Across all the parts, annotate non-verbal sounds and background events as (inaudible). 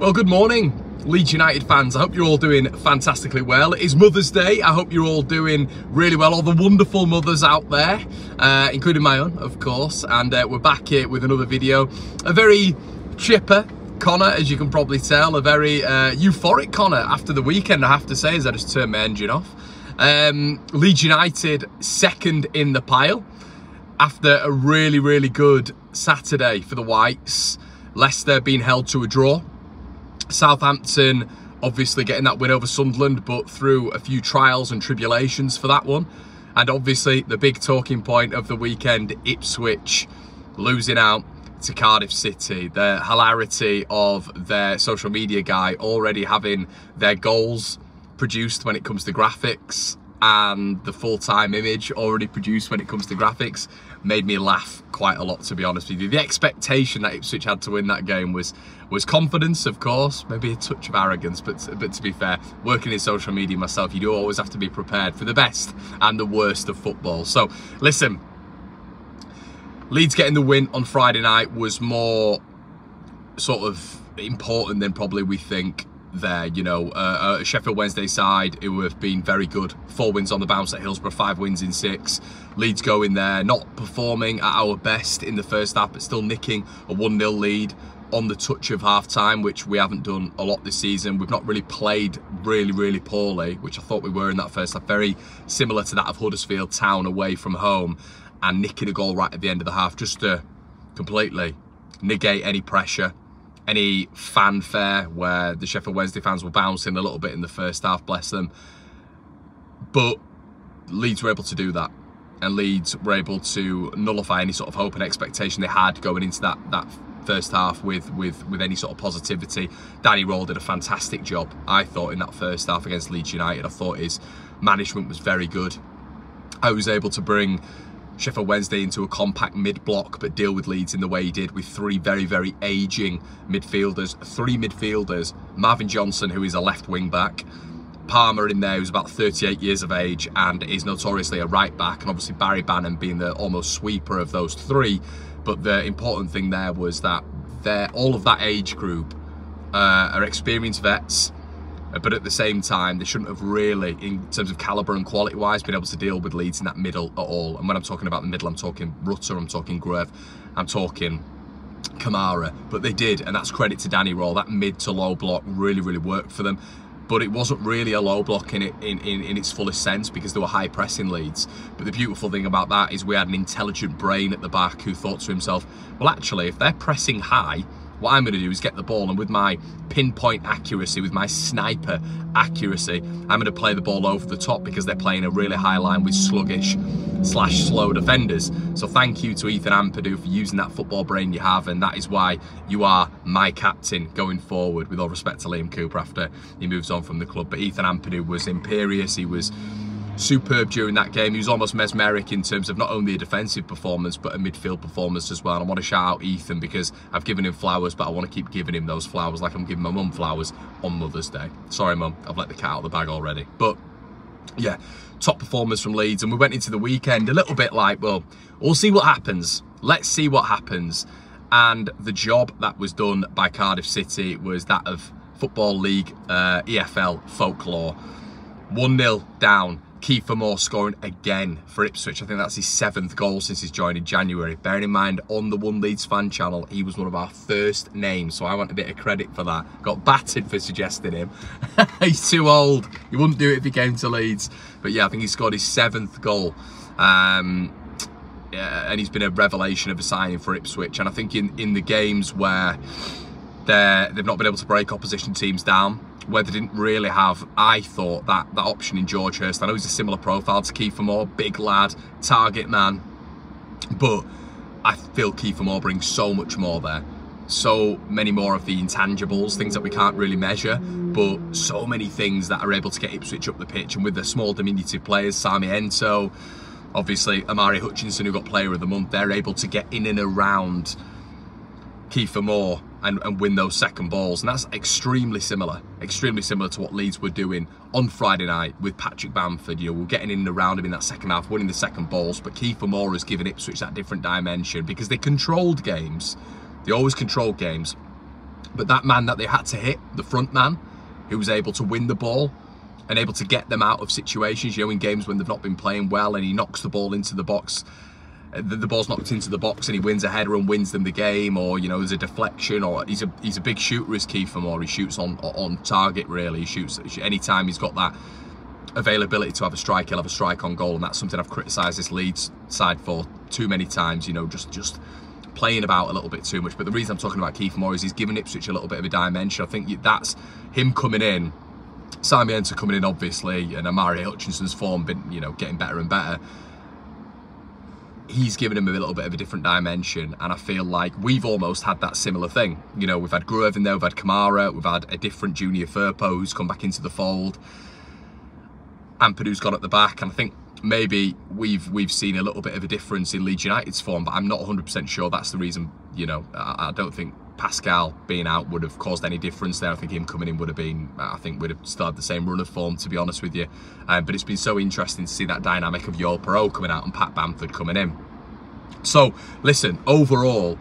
Well, good morning, Leeds United fans. I hope you're all doing fantastically well. It is Mother's Day. I hope you're all doing really well. All the wonderful mothers out there, uh, including my own, of course. And uh, we're back here with another video. A very chipper Connor, as you can probably tell, a very uh, euphoric Connor after the weekend, I have to say, as I just turned my engine off. Um, Leeds United second in the pile after a really, really good Saturday for the Whites. Leicester being held to a draw Southampton obviously getting that win over Sunderland, but through a few trials and tribulations for that one. And obviously the big talking point of the weekend, Ipswich losing out to Cardiff City. The hilarity of their social media guy already having their goals produced when it comes to graphics and the full-time image already produced when it comes to graphics made me laugh quite a lot to be honest with you. The expectation that Ipswich had to win that game was was confidence of course, maybe a touch of arrogance but, but to be fair, working in social media myself you do always have to be prepared for the best and the worst of football. So listen, Leeds getting the win on Friday night was more sort of important than probably we think there. You know, uh, uh, Sheffield Wednesday side who have been very good. Four wins on the bounce at Hillsborough, five wins in six. Leeds going there, not performing at our best in the first half, but still nicking a 1-0 lead on the touch of half time, which we haven't done a lot this season. We've not really played really, really poorly, which I thought we were in that first half. Very similar to that of Huddersfield Town away from home and nicking a goal right at the end of the half just to completely negate any pressure any fanfare where the Sheffield Wednesday fans were bouncing a little bit in the first half, bless them. But Leeds were able to do that. And Leeds were able to nullify any sort of hope and expectation they had going into that, that first half with, with, with any sort of positivity. Danny Röhl did a fantastic job, I thought, in that first half against Leeds United. I thought his management was very good. I was able to bring Sheffield Wednesday into a compact mid-block but deal with Leeds in the way he did with three very, very ageing midfielders. Three midfielders, Marvin Johnson, who is a left wing back, Palmer in there, who's about 38 years of age and is notoriously a right back, and obviously Barry Bannan being the almost sweeper of those three. But the important thing there was that they're all of that age group uh, are experienced vets, but at the same time, they shouldn't have really, in terms of calibre and quality-wise, been able to deal with Leeds in that middle at all. And when I'm talking about the middle, I'm talking Rutter, I'm talking Gruev, I'm talking Kamara, but they did, and that's credit to Danny Röhl. That mid to low block really, really worked for them. But it wasn't really a low block in, it, in, in, in its fullest sense because there were high pressing Leeds. But the beautiful thing about that is we had an intelligent brain at the back who thought to himself, well, actually, if they're pressing high, what I'm going to do is get the ball and with my pinpoint accuracy, with my sniper accuracy, I'm going to play the ball over the top because they're playing a really high line with sluggish slash slow defenders. So thank you to Ethan Ampadu for using that football brain you have and that is why you are my captain going forward with all respect to Liam Cooper after he moves on from the club. But Ethan Ampadu was imperious, he was superb during that game. He was almost mesmeric in terms of not only a defensive performance, but a midfield performance as well. And I want to shout out Ethan because I've given him flowers, but I want to keep giving him those flowers like I'm giving my mum flowers on Mother's Day. Sorry, mum, I've let the cat out of the bag already. But yeah, top performers from Leeds. And we went into the weekend a little bit like, well, we'll see what happens. Let's see what happens. And the job that was done by Cardiff City was that of Football League uh, EFL folklore. 1-0 down Kieffer Moore scoring again for Ipswich. I think that's his seventh goal since he's joined in January. Bearing in mind, on the One Leeds fan channel, he was one of our first names, so I want a bit of credit for that. Got battered for suggesting him. (laughs) he's too old. He wouldn't do it if he came to Leeds. But yeah, I think he scored his seventh goal. Um, yeah, and he's been a revelation of a signing for Ipswich. And I think in, in the games where they've not been able to break opposition teams down, where they didn't really have, I thought, that, that option in George Hirst. I know he's a similar profile to Kieffer Moore, big lad, target man, but I feel Kieffer Moore brings so much more there. So many more of the intangibles, things that we can't really measure, but so many things that are able to get Ipswich up the pitch. And with the small diminutive players, Sarmiento, obviously Omari Hutchinson, who got player of the month, they're able to get in and around Kieffer Moore and, and win those second balls. And that's extremely similar, extremely similar to what Leeds were doing on Friday night with Patrick Bamford. You know, we're getting in and around him in that second half, winning the second balls. But Kieffer Moore has given Ipswich that different dimension because they controlled games. They always controlled games. But that man that they had to hit, the front man, who was able to win the ball and able to get them out of situations, you know, in games when they've not been playing well and he knocks the ball into the box the, ball's knocked into the box and he wins a header and wins them the game, or you know there's a deflection, or he's a he's a big shooter is Kieffer Moore. He shoots on on target really. He shoots anytime he's got that availability to have a strike, he'll have a strike on goal, and that's something I've criticised this Leeds side for too many times. You know, just just playing about a little bit too much. But the reason I'm talking about Kieffer Moore is he's given Ipswich a little bit of a dimension. I think that's him coming in. Sarmiento coming in, obviously, and Omari Hutchinson's form been, you know, getting better and better he's given him a little bit of a different dimension and I feel like we've almost had that similar thing. You know, we've had Gruev in there, we've had Kamara, we've had a different Junior Firpo who's come back into the fold. And Ampadu's gone at the back and I think maybe we've we've seen a little bit of a difference in Leeds United's form, but I'm not 100% sure that's the reason, you know, I, I don't think Pascal being out would have caused any difference there. I think him coming in would have been, I think we'd have still had the same run of form, to be honest with you. Um, but it's been so interesting to see that dynamic of Joël Piroe coming out and Pat Bamford coming in. So, listen, overall,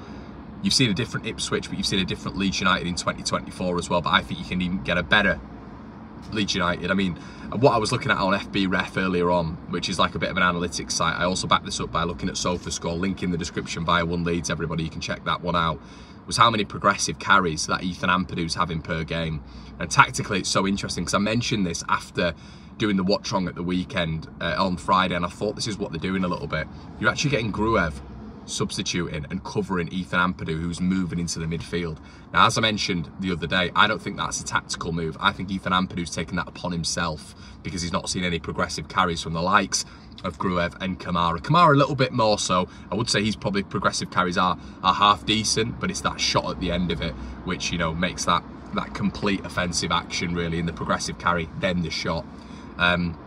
you've seen a different Ipswich, but you've seen a different Leeds United in 2024 as well. But I think you can even get a better Leeds United. I mean, what I was looking at on FB Ref earlier on, which is like a bit of an analytics site, I also backed this up by looking at SofaScore, link in the description via One Leeds, everybody, you can check that one out was how many progressive carries that Ethan Ampadu's having per game. And tactically, it's so interesting because I mentioned this after doing the watch at the weekend uh, on Friday, and I thought this is what they're doing a little bit. You're actually getting Gruev substituting and covering Ethan Ampadu, who's moving into the midfield. Now, as I mentioned the other day, I don't think that's a tactical move. I think Ethan Ampadu's taken that upon himself because he's not seen any progressive carries from the likes of Gruev and Kamara. Kamara a little bit more so. I would say he's probably progressive carries are, are half decent, but it's that shot at the end of it which, you know, makes that, that complete offensive action really in the progressive carry, then the shot. Um,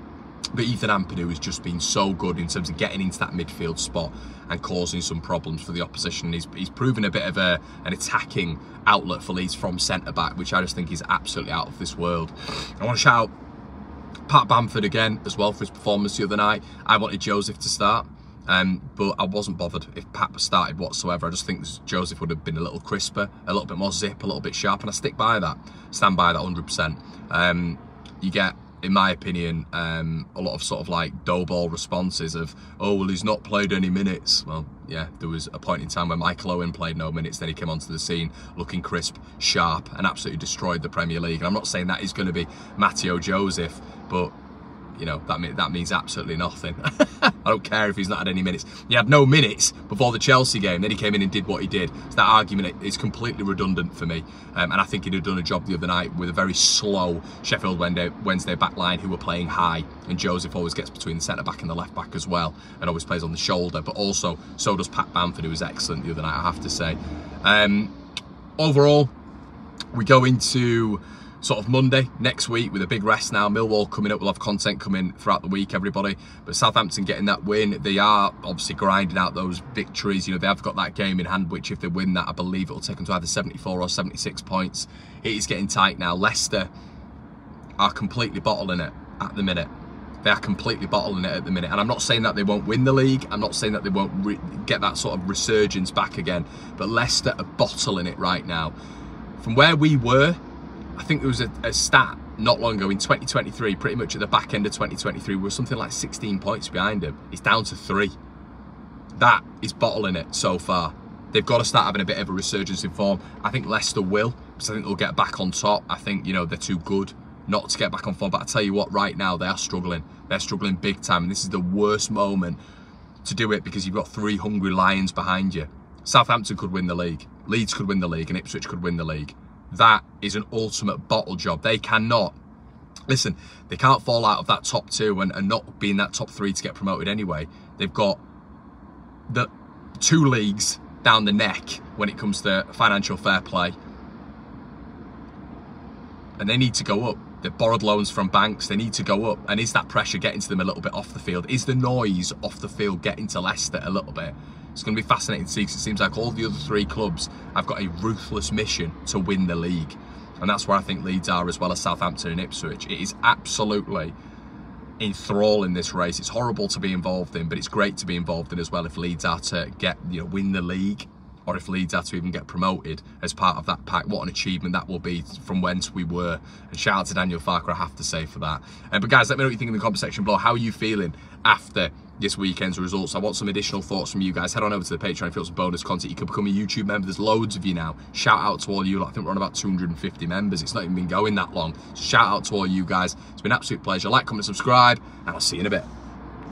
but Ethan Ampadu has just been so good in terms of getting into that midfield spot and causing some problems for the opposition. He's, he's proven a bit of a, an attacking outlet for Leeds from centre back, which I just think is absolutely out of this world. I want to shout Pat Bamford again as well for his performance the other night. I wanted Joseph to start. Um, but I wasn't bothered if Pat started whatsoever. I just think Joseph would have been a little crisper, a little bit more zip, a little bit sharp, and I stick by that, stand by that 100%. Um, you get in my opinion, um, a lot of sort of like dough ball responses of, oh, well, he's not played any minutes. Well, yeah, there was a point in time where Michael Owen played no minutes, then he came onto the scene looking crisp, sharp, and absolutely destroyed the Premier League. And I'm not saying that is going to be Mateo Joseph, but you know, that, that means absolutely nothing. (laughs) I don't care if he's not had any minutes. He had no minutes before the Chelsea game, then he came in and did what he did. So that argument is completely redundant for me. Um, and I think he'd have done a job the other night with a very slow Sheffield Wednesday, back line who were playing high. And Joseph always gets between the centre back and the left back as well, and always plays on the shoulder. But also, so does Pat Bamford, who was excellent the other night, I have to say. Um, overall, we go into sort of Monday next week with a big rest now. Millwall coming up, we'll have content coming throughout the week, everybody. But Southampton getting that win, they are obviously grinding out those victories. You know, they have got that game in hand, which if they win that, I believe it'll take them to either 74 or 76 points. It is getting tight now. Leicester are completely bottling it at the minute. They are completely bottling it at the minute. And I'm not saying that they won't win the league. I'm not saying that they won't get that sort of resurgence back again. But Leicester are bottling it right now. From where we were I think there was a, a, stat not long ago in 2023, pretty much at the back end of 2023, we were something like 16 points behind him. It's down to three. That is bottling it so far. They've got to start having a bit of a resurgence in form. I think Leicester will, because I think they'll get back on top. I think, you know, they're too good not to get back on form. But I tell you what, right now, they are struggling. They're struggling big time. And this is the worst moment to do it because you've got three hungry lions behind you. Southampton could win the league. Leeds could win the league and Ipswich could win the league that is an ultimate bottle job. They cannot, listen, they can't fall out of that top two and, and not be in that top three to get promoted anyway. They've got the two leagues down the neck when it comes to financial fair play. And they need to go up. They've borrowed loans from banks. They need to go up. And is that pressure getting to them a little bit off the field? Is the noise off the field getting to Leicester a little bit? It's going to be fascinating to see because it seems like all the other three clubs have got a ruthless mission to win the league. And that's where I think Leeds are as well as Southampton and Ipswich. It is absolutely enthralling this race. It's horrible to be involved in, but it's great to be involved in as well if Leeds are to get, you know, win the league or if Leeds are to even get promoted as part of that pack, what an achievement that will be from whence we were. And shout out to Daniel Farke, I have to say for that. Uh, but guys, let me know what you think in the comment section below. How are you feeling after this weekend's results. I want some additional thoughts from you guys. Head on over to the Patreon if you want some bonus content. You can become a YouTube member. There's loads of you now. Shout out to all you. I think we're on about 250 members. It's not even been going that long. shout out to all you guys. It's been an absolute pleasure. Like, comment, subscribe, and I'll see you in a bit.